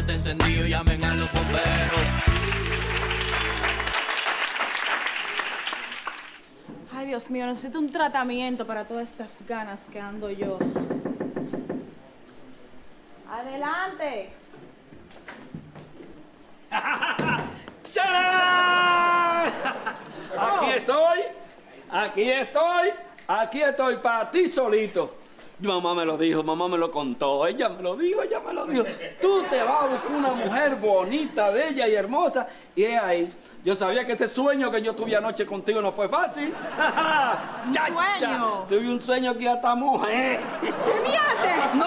barrio está encendido, llamen a los bomberos. Ay, Dios mío, necesito un tratamiento para todas estas ganas que ando yo. Adelante. Aquí estoy, aquí estoy, aquí estoy para ti solito. Mamá me lo dijo, mamá me lo contó, ella me lo dijo, ella me lo dijo. Tú te vas a buscar una mujer bonita, bella y hermosa. Y es ahí. Yo sabía que ese sueño que yo tuve anoche contigo no fue fácil. ¿Un sueño? Tuve un sueño que ya esta mujer. ¡Terminaste!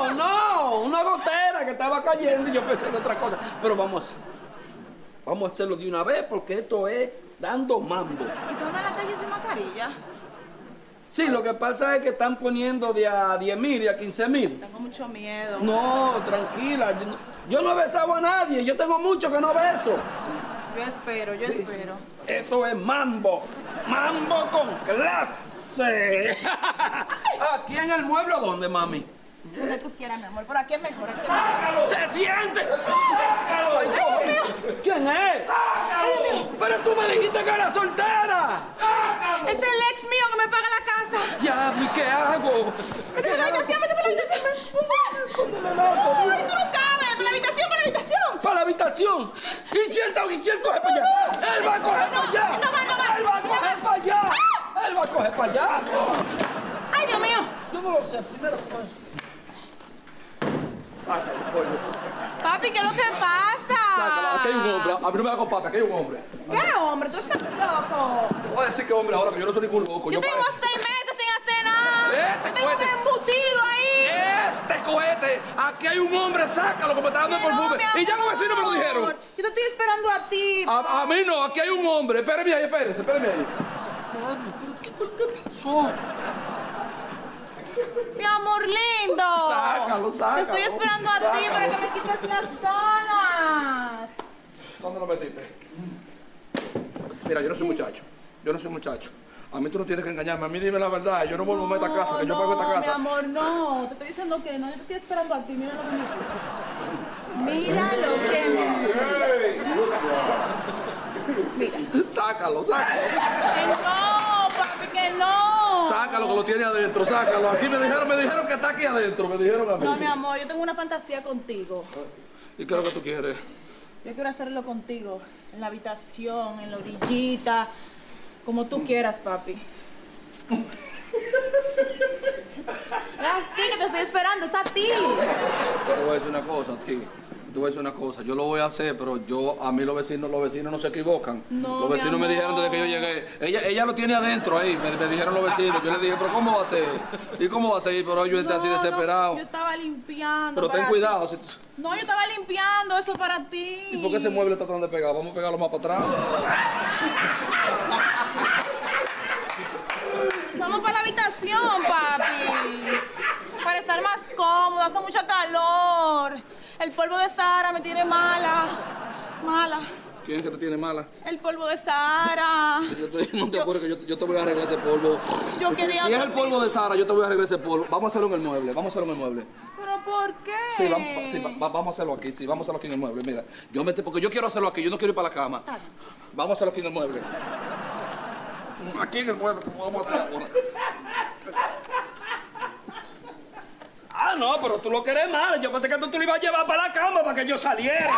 No, no, una gotera que estaba cayendo y yo pensé en otra cosa. Pero vamos, vamos a hacerlo de una vez porque esto es dando mambo. ¿Y tú andas en la calle sin mascarilla? Sí, lo que pasa es que están poniendo de a 10 mil y a 15 mil. Tengo mucho miedo. No, tranquila. Yo no, yo no he besado a nadie. Yo tengo mucho que no beso. Yo espero, yo Sí, espero. sí. Esto es mambo. Mambo con clase. ¿Aquí en el mueble o dónde, mami? Donde tú quieras, mi amor. Por aquí es mejor. mejor. ¡Se siente! ¡Ay, Dios! ¿Quién es? ¡Pero tú me dijiste que era soltera! Es el ex mío que me paga la Ya, ¿y qué hago? Por la habitación, por la habitación. Ay, tú no cabes. Por la habitación, por la habitación. ¡Para la habitación! ¡Y sienta, y sienta, coge para allá! ¡Él va a coger para allá! ¡Él va a coger para allá! ¡Él va a coger para allá! Ay, Dios mío. Yo no lo sé, primero pues... Coño. Papi, ¿qué es lo que pasa? Sácalo, aquí hay un hombre. A mí no me hago papi, aquí hay un hombre. ¿Qué hombre? Tú estás loco. Te voy a decir que hombre ahora, que yo no soy ningún loco. Yo tengo parezco- seis meses. Este un cohete. embutido ahí. Este cohete, aquí hay un hombre, sácalo, que me está dando el perfume. Y ya los vecinos me lo dijeron. Yo te estoy esperando a ti. A, a mí no, aquí hay un hombre. Espéreme ahí, espérese, espéreme ahí. Mami, ¿pero qué fue lo que pasó? Mi amor lindo. Sácalo, sácalo. Te estoy esperando a ti para que me quites las ganas. ¿Dónde lo metiste? Mira, yo no soy muchacho. Yo no soy muchacho. A mí tú no tienes que engañarme. A mí dime la verdad. Yo no vuelvo a meter a casa, que yo pago esta Mi casa. amor, no. Te estoy diciendo que no. Yo te estoy esperando a ti. Mira lo que me puse. Mira lo que me puse. Sácalo, sácalo. Que no, papi, que no. Sácalo, que lo tiene adentro, sácalo. Aquí me dijeron, me dijeron que está aquí adentro. Me dijeron a mí. No, mi amor, yo tengo una fantasía contigo. ¿Y qué es lo que tú quieres? Yo quiero hacerlo contigo. En la habitación, en la orillita. Como tú quieras, papi. Es a ti que te estoy esperando, es a ti. Yo te voy a decir una cosa, tío. Te voy a decir una cosa. Yo lo voy a hacer, pero yo, a mí los vecinos, los vecinos no se equivocan. No, los mi vecinos me dijeron desde que yo llegué. Ella, ella lo tiene adentro ahí, me, me dijeron los vecinos. Yo le dije, pero ¿cómo va a ser? ¿Y cómo va a ser? Pero yo entré así No, no, desesperado. yo estaba limpiando. pero ten cuidado. ti. si No, yo estaba limpiando eso para ti. ¿Y por qué ese mueble está tan despegado? Vamos a pegarlo más para atrás. Vamos para la habitación, papi. Para estar más cómodo, hace mucha El polvo de Sahara me tiene mala. Mala. ¿Quién es que te tiene mala? El polvo de Sahara. Yo te, no te apures que yo, yo te voy a arreglar ese polvo. Yo si, quería si es el polvo de Sara, yo te voy a arreglar ese polvo. Vamos a hacerlo en el mueble, vamos a hacerlo en el mueble. ¿Pero por qué? Sí, va- va- vamos a hacerlo aquí, sí, vamos a hacerlo aquí en el mueble. Mira, yo metí, porque yo quiero hacerlo aquí, yo no quiero ir para la cama. Vamos a hacerlo aquí en el mueble. Aquí en el mueble, ¿cómo vamos a hacer ahora? Ah, no, pero tú lo querés mal. Yo pensé que tú te lo ibas a llevar para la cama para que yo saliera.